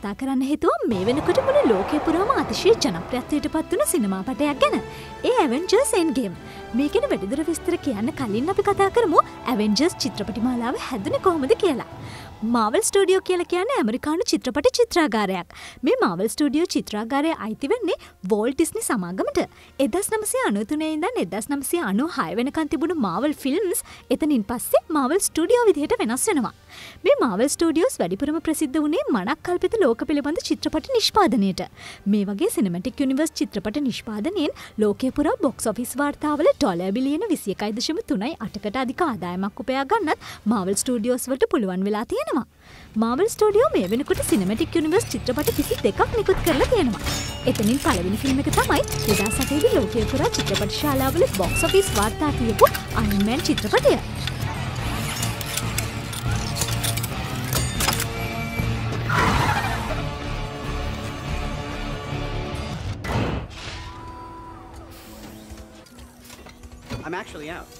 අපි කතා කරන්න හිතුව මේ වෙනකොට මුළු ලෝකය පුරාම අතිශය ජනප්‍රත්වයට පත්වන සිනමාපටයක් ගැන ඒ ඇවෙන්ජර්ස් එන්ගේම් මේකෙන වැඩිදුර විස්තර කියන්න කලින් අපි කතා කරමු ඇවෙන්ජර්ස් චිත්‍රපටිමාලාව හැදන කොහොමද කියලා. මාවල් ස්ටඩියෝ කියල කියන ඇමරිකානු චිත්‍රපට චිත්‍රාගාරයක්. මේ මාවල් ස්ටඩියෝ චිත්‍රාගාරය අයිතිවෙන්නේ වෝල් ටිස්නි සමාගමට. එදස් නමසේ අනුතුනේ ඉදන් එදස් නම්සේ අනු හය වෙනකන් තිබුණු මාවල් ෆිල්ම්ස් එතනින් පස්සේ මාවල් ස්ටඩියෝ විදිහට වෙනස් වෙනවා. මේ මාවල් ස්ටඩියෝස් වැඩිපුරම ප්‍රසිද්ධ වුණේ මනක් කල්පිත ලෝක පිළිබඳ චිත්‍රපට නිෂ්පාදනයට. මේ වගේ සිනමටික් යනිවර්ස් චිත්‍රපට නිෂ්පාදනයෙන් ලෝකය පුර බොක්ස් ඔෆිස් වාර්තාවල ටොල බිලියන විසියකයිදශම තුනයි අටකට අධික ආදායමක් උපයා ගන්නත් මාවල් ස්ටඩියෝස් වලට පුළුවන් වෙලා තියෙනවා. මාවල් ස්ටඩියෝ මේ වෙනකොට සිනමටික් යනිවර්ස් චිත්‍රපට කිසි දෙකක් නිකුත් කරලා තියෙනවා. එතනින් පලවෙනි ෆිල්ම් එක තමයි එදා සතේද ලෝකය පුරා චිත්‍රපට ශාලාවල බොක්ස් ඔෆිස් වාර්තා කියපු අයින්මෑන් චිත්‍රපටය. I'm actually out.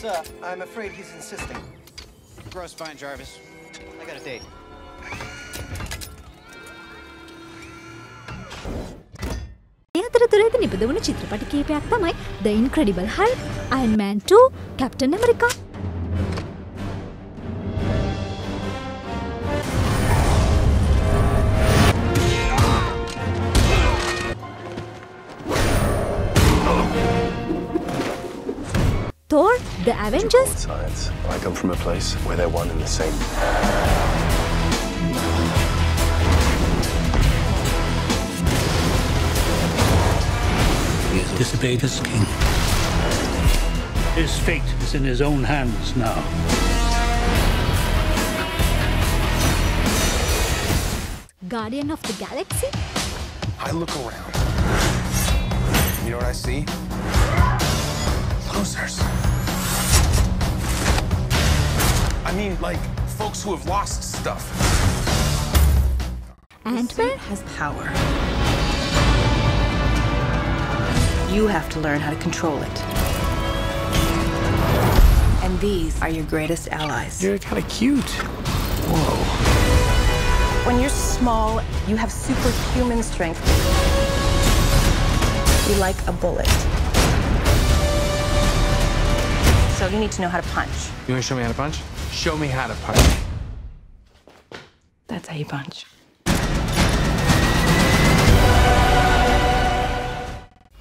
Sir, I'm afraid he's insisting. Grow spine, Jarvis. I got a date. ඒ අතරතුරේද නිපදවුණු චිත්‍රපට කීපයක් තමයි ද incredible හල් අයින්මෑන් 2 captain America Thor, The Avengers, Science. I come from a place where they're one and the same. He has disobeyed his king. His fate is in his own hands now. Guardian of the Galaxy, I look around. You know what I see? Like, folks who have lost stuff. Ant-Man, has power. You have to learn how to control it. And these are your greatest allies. You're kind of cute. Whoa. When you're small, you have superhuman strength. You're like a bullet. So you need to know how to punch. You want to show me how to punch? Show me how to punch. That's how you punch.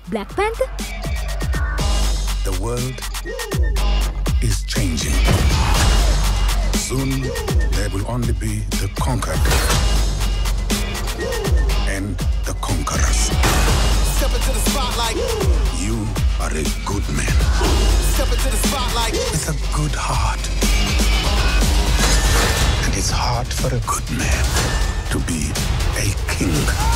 Black Panther, The world is changing. Soon there will only be the conquered and the conquerors. Step into the spotlight. You are a good man Step into the spotlight. with a good heart. It's hard for a good man to be a king.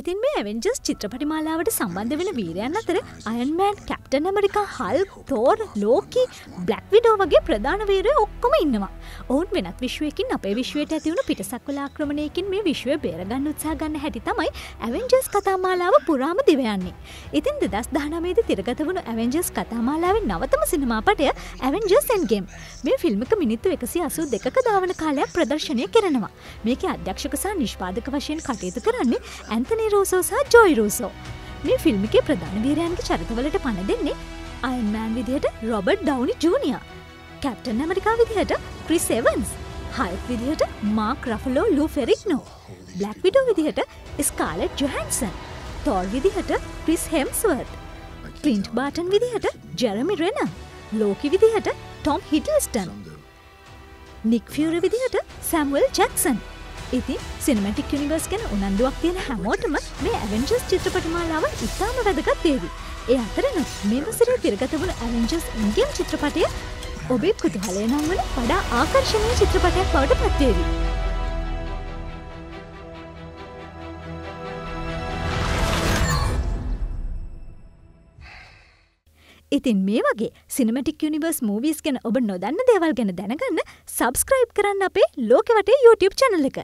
ඉතින් මේ Avengers චිත්‍රපටි මාලාවට සම්බන්ධ වෙන වීරයන් අතර Iron Man Captain America Hulk Thor Loki Black Widow වගේ ප්‍රධාන වීරය ඔක්කොම ඉන්නවා. ඔවුන් වෙනත් විශ්වයකින් අපේ විශ්වයට ඇතිවුණු පිටසක්වලාක්‍රමණයකින් මේ විශ්වය බේරගන්න උත්සා ගන්න හැටි තමයි ඇවෙන්ජස් කතාමාලාව පුරාම දිවයන්නේ ඉතින් දෙදස් දානමේද තිරගත වුණු ඇවෙන්ජස් කතාමාලාවෙන් නවතම සිනමාපටය ඇවෙන්ජස් එන්ගේම් මේ ෆිල්ම්ක මිනිත්තු එකසි අසූ දෙක දාවන කාලයක් ප්‍රදර්ශනය කරනවා. මේක අධ්‍යක්ෂකසා නිෂ්පාදක වශයෙන් කටයුතු කරන්නේ ඇන්තනි රෝසෝ සහ ජොයි රෝසෝ මේ ෆිල්මිකේ ප්‍රධාන වීරයන්ගේ චරිතවලට පණ දෙන්නේ අයින්මෑන් විදිහට Robert Downey Junior Captain America විදිහට ක්‍රිස් එවන්ස් හයිත් විදිහට මාක් රෆලෝ ලූ ෆෙරික්නෝ බ්ලක් විඩෝ විදිහට ස්කාලට් ජොහන්සන් තෝල් විදිහට ක්‍රිස් හෙම්ස්වර්ත් ක්ලින්ට් බාටන් විදිහට ජෙරමි රෙන ලෝකි විදිහට ටොම් හිටල්ස්ටන් නික් ෆියර විදිහට සැම්වල් ජැක්සන් ඉතින් සිනමටික් යනිවර්ස් ගැන උනන්දුවක් තියෙන හැමෝටම මේ ඇවෙන්ජස් චිත්‍රපටිමාලාව ඉතාම වැදගත් වේවි. ඒ අතරන මේ වසරේ තිරගත වුණ ඇවෙන්ජස් ඉන්ගම් චිත්‍රපටය ඔබේ කුතුහලය නම් වන වඩා ආකර්ශණය චිත්‍රපටයක් බවට පත්වේවි. ඉතින් මේ වගේ සිනමටික් යනිවර්ස් මූවිස් ගැන ඔබ නොදන්න දේවල් ගැන දැනගන්න සබස්ක්‍රයිබ් කරන්න අපේ ලෝකවටේ YouTube චැනල එක.